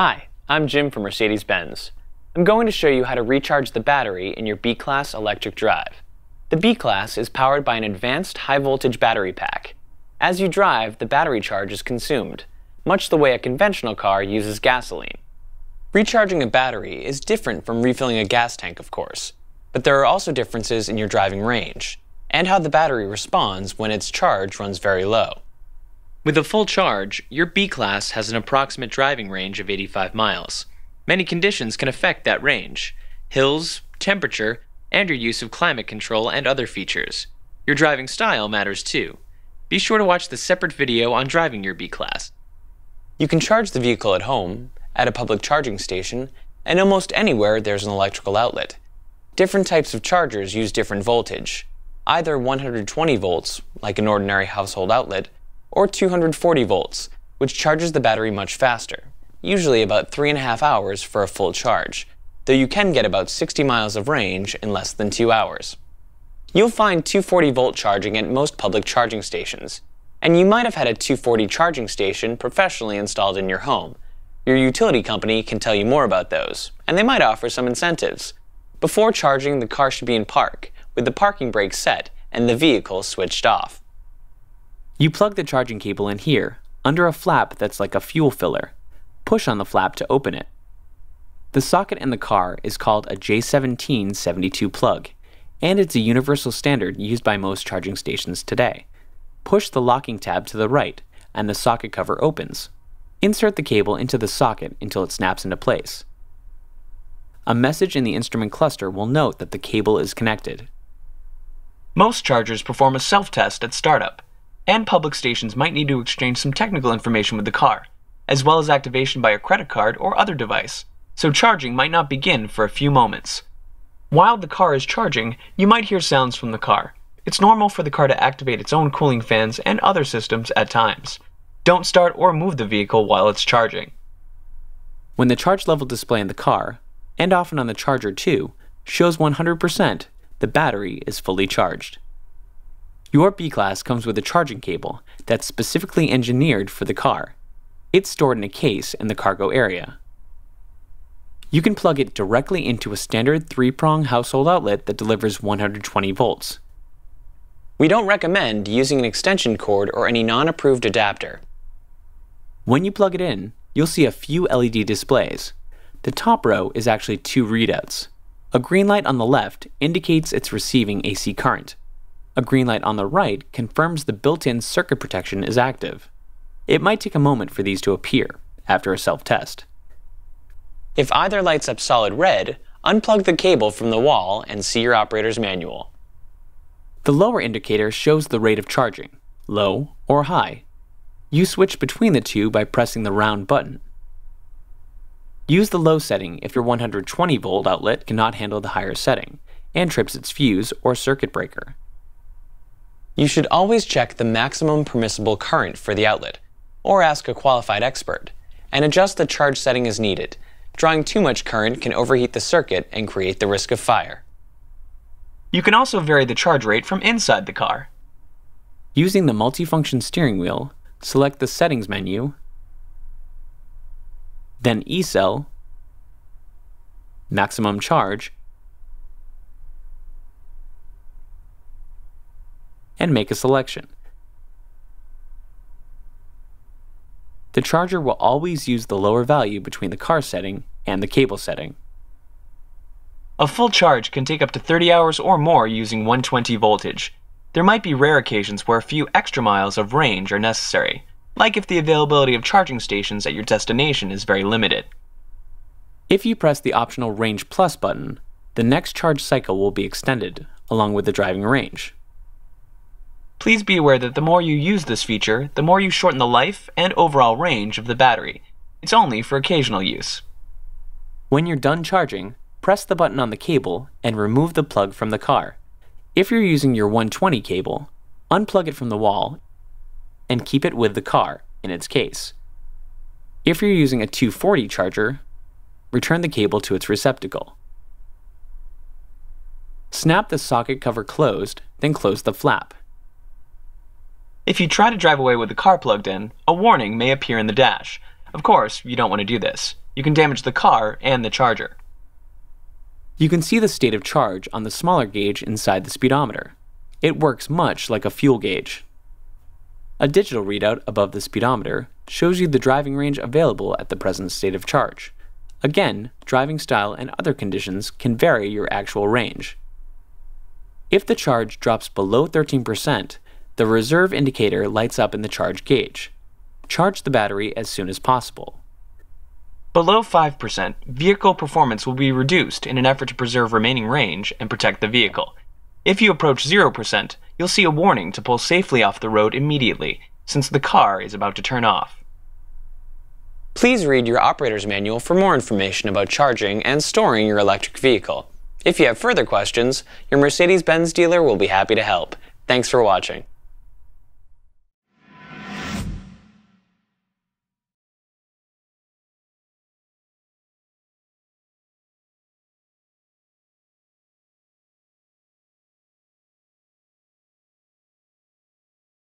Hi, I'm Jim from Mercedes-Benz. I'm going to show you how to recharge the battery in your B-Class electric drive. The B-Class is powered by an advanced high-voltage battery pack. As you drive, the battery charge is consumed, much the way a conventional car uses gasoline. Recharging a battery is different from refilling a gas tank, of course, but there are also differences in your driving range, and how the battery responds when its charge runs very low. With a full charge, your B-Class has an approximate driving range of 85 miles. Many conditions can affect that range hills, temperature, and your use of climate control and other features. Your driving style matters too. Be sure to watch the separate video on driving your B-Class. You can charge the vehicle at home, at a public charging station, and almost anywhere there's an electrical outlet. Different types of chargers use different voltage, either 120 volts, like an ordinary household outlet, or 240 volts, which charges the battery much faster, usually about 3.5 hours for a full charge, though you can get about 60 miles of range in less than 2 hours. You'll find 240 volt charging at most public charging stations, and you might have had a 240 charging station professionally installed in your home. Your utility company can tell you more about those, and they might offer some incentives. Before charging, the car should be in park, with the parking brake set and the vehicle switched off. You plug the charging cable in here, under a flap that's like a fuel filler. Push on the flap to open it. The socket in the car is called a J1772 plug, and it's a universal standard used by most charging stations today. Push the locking tab to the right, and the socket cover opens. Insert the cable into the socket until it snaps into place. A message in the instrument cluster will note that the cable is connected. Most chargers perform a self-test at startup and public stations might need to exchange some technical information with the car, as well as activation by a credit card or other device, so charging might not begin for a few moments. While the car is charging, you might hear sounds from the car. It's normal for the car to activate its own cooling fans and other systems at times. Don't start or move the vehicle while it's charging. When the charge level display in the car, and often on the charger too, shows 100%, the battery is fully charged. Your B-Class comes with a charging cable that's specifically engineered for the car. It's stored in a case in the cargo area. You can plug it directly into a standard three-prong household outlet that delivers 120 volts. We don't recommend using an extension cord or any non-approved adapter. When you plug it in, you'll see a few LED displays. The top row is actually two readouts. A green light on the left indicates it's receiving AC current. A green light on the right confirms the built-in circuit protection is active. It might take a moment for these to appear after a self-test. If either lights up solid red, unplug the cable from the wall and see your operator's manual. The lower indicator shows the rate of charging, low or high. You switch between the two by pressing the round button. Use the low setting if your 120 volt outlet cannot handle the higher setting and trips its fuse or circuit breaker. You should always check the maximum permissible current for the outlet, or ask a qualified expert, and adjust the charge setting as needed. Drawing too much current can overheat the circuit and create the risk of fire. You can also vary the charge rate from inside the car. Using the multifunction steering wheel, select the Settings menu, then eCell, Maximum Charge, and make a selection. The charger will always use the lower value between the car setting and the cable setting. A full charge can take up to 30 hours or more using 120 voltage. There might be rare occasions where a few extra miles of range are necessary, like if the availability of charging stations at your destination is very limited. If you press the optional Range Plus button, the next charge cycle will be extended, along with the driving range. Please be aware that the more you use this feature, the more you shorten the life and overall range of the battery. It's only for occasional use. When you're done charging, press the button on the cable and remove the plug from the car. If you're using your 120 cable, unplug it from the wall and keep it with the car in its case. If you're using a 240 charger, return the cable to its receptacle. Snap the socket cover closed, then close the flap. If you try to drive away with the car plugged in, a warning may appear in the dash. Of course, you don't want to do this. You can damage the car and the charger. You can see the state of charge on the smaller gauge inside the speedometer. It works much like a fuel gauge. A digital readout above the speedometer shows you the driving range available at the present state of charge. Again, driving style and other conditions can vary your actual range. If the charge drops below 13%, the reserve indicator lights up in the charge gauge. Charge the battery as soon as possible. Below 5%, vehicle performance will be reduced in an effort to preserve remaining range and protect the vehicle. If you approach 0%, you'll see a warning to pull safely off the road immediately, since the car is about to turn off. Please read your operator's manual for more information about charging and storing your electric vehicle. If you have further questions, your Mercedes-Benz dealer will be happy to help. Thanks for watching.